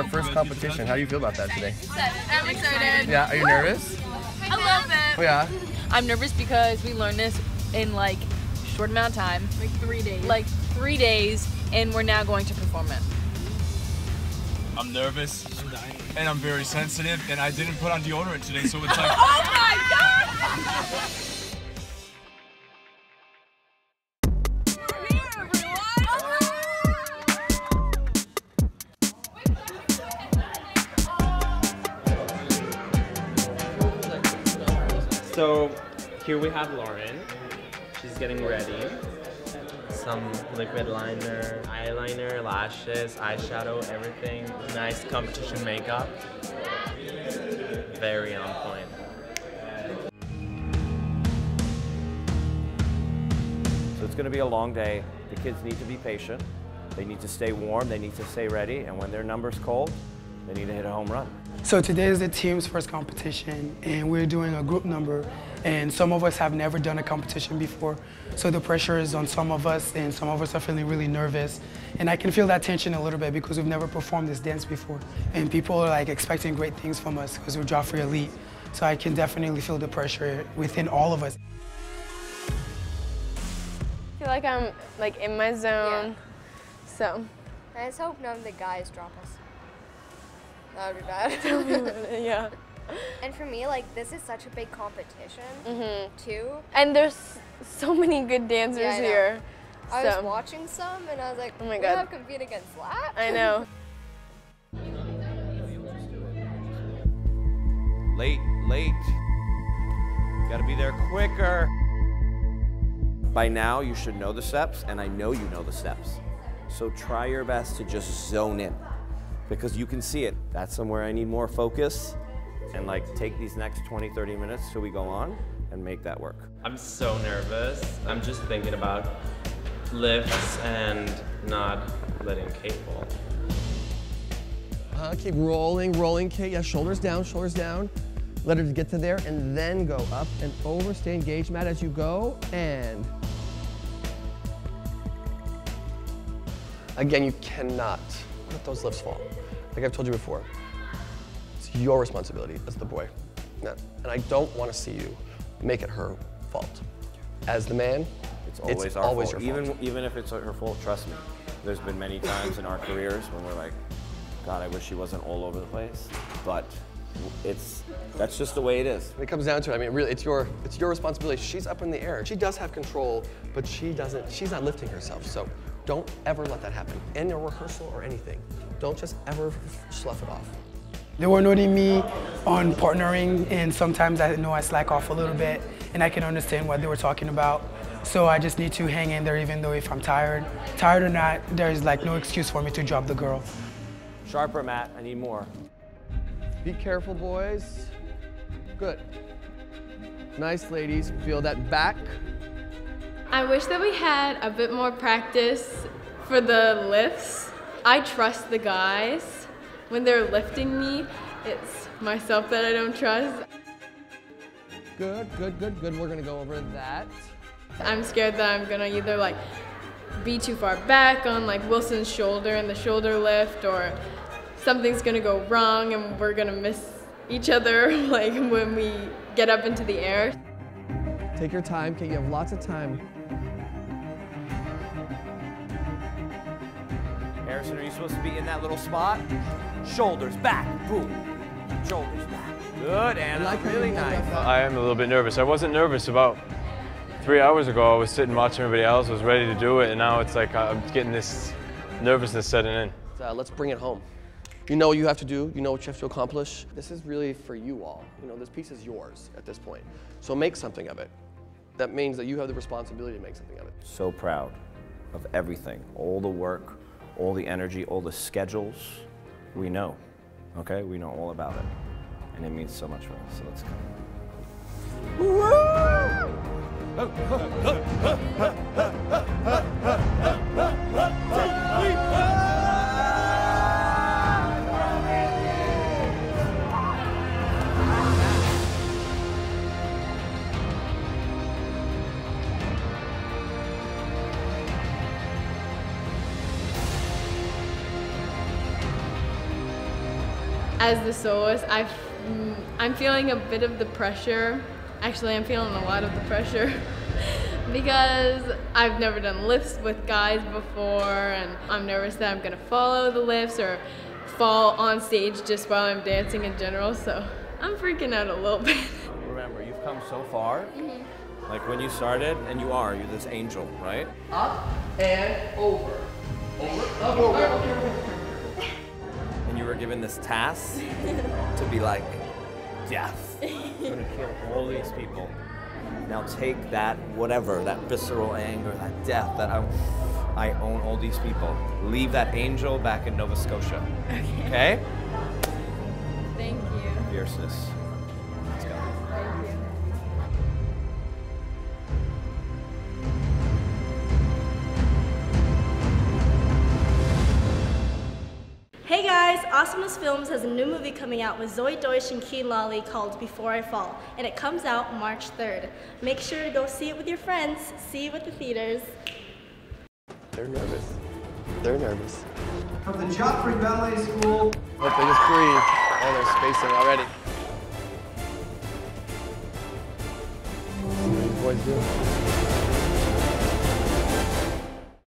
our first competition. How do you feel about that today? I'm excited. Yeah, are you nervous? I love it. Oh, yeah. I'm nervous because we learned this in like short amount of time, Like three days. like three days, and we're now going to perform it. I'm nervous and I'm very sensitive and I didn't put on deodorant today, so it's like oh my god! So here we have Lauren. She's getting ready. Some liquid liner, eyeliner, lashes, eyeshadow, everything. Nice competition makeup. Very on point. So it's going to be a long day. The kids need to be patient. They need to stay warm. They need to stay ready. And when their number's cold, they need to hit a home run. So today is the team's first competition and we're doing a group number and some of us have never done a competition before. So the pressure is on some of us and some of us are feeling really nervous. And I can feel that tension a little bit because we've never performed this dance before. And people are like expecting great things from us because we're Joffrey Elite. So I can definitely feel the pressure within all of us. I feel like I'm like in my zone. So I just hope none of the guys drop us. That would be bad. yeah. and for me, like this is such a big competition Mhm. too. And there's so many good dancers Yeah, I know. here. I so. was watching some and I was like, Oh my we God. have compete against that. I know. Late, late. Gotta be there quicker. By now, you should know the steps, and I know you know the steps. So try your best to just zone in because you can see it. That's somewhere I need more focus. And like take these next 20, 30 minutes till we go on and make that work. I'm so nervous. I'm just thinking about lifts and not letting Kate fall. Uh, keep rolling, rolling, Kate. Yeah, shoulders down, shoulders down. Let her get to there and then go up and over. Stay engaged, Matt, as you go. And again, you cannot let those lifts fall. Like I've told you before, it's your responsibility as the boy. And I don't want to see you make it her fault. As the man, It's always it's our always fault. your fault. Even even if it's her fault, trust me. There's been many times in our careers when we're like, God, I wish she wasn't all over the place. But it's that's just the way it is. When it comes down to it, I mean, really, it's your it's your responsibility. She's up in the air. She does have control, but she doesn't. She's not lifting herself. So don't ever let that happen in a rehearsal or anything. Don't just ever slough it off. They were noting me on partnering, and sometimes I know I slack off a little bit, and I can understand what they were talking about. So I just need to hang in there, even though if I'm tired, tired or not, there's like no excuse for me to drop the girl. Sharper, Matt. I need more. Be careful, boys. Good. Nice, ladies. Feel that back. I wish that we had a bit more practice for the lifts. I trust the guys. When they're lifting me, it's myself that I don't trust. Good, good, good, good. We're gonna go over that. I'm scared that I'm gonna either like be too far back on like Wilson's shoulder in the shoulder lift or something's gonna go wrong and we're gonna miss each other like when we get up into the air. Take your time, Kate. You have lots of time. Harrison, are you supposed to be in that little spot? Shoulders back, boom. Shoulders back. Good, Anna. like really nice. I am a little bit nervous. I wasn't nervous about three hours ago. I was sitting watching everybody else, was ready to do it, and now it's like I'm getting this nervousness setting in. Uh, let's bring it home. You know what you have to do. You know what you have to accomplish. This is really for you all. You know, this piece is yours at this point. So make something of it. That means that you have the responsibility to make something of it. So proud of everything, all the work, all the energy, all the schedules. We know, okay? We know all about it. And it means so much for us, so let's go. As the soloist, I, mm, I'm feeling a bit of the pressure. Actually, I'm feeling a lot of the pressure because I've never done lifts with guys before, and I'm nervous that I'm gonna follow the lifts or fall on stage just while I'm dancing in general. So I'm freaking out a little bit. Remember, you've come so far. Like when you started, and you are, you're this angel, right? Up and over. Over, up, over. And you were given this task to be like, death. I'm gonna kill all these people. Now take that, whatever, that visceral anger, that death, that I, I own all these people. Leave that angel back in Nova Scotia. Okay? Thank you. Fierceness. Guys, Awesomeness Films has a new movie coming out with Zoey Deutch and Kian Lawley called Before I Fall, and it comes out March 3rd. Make sure to go see it with your friends. See you at the theaters. They're nervous. They're nervous. From the Joffrey Ballet School. Hope they just breathe. Oh, they're spacing already. What are you boys doing?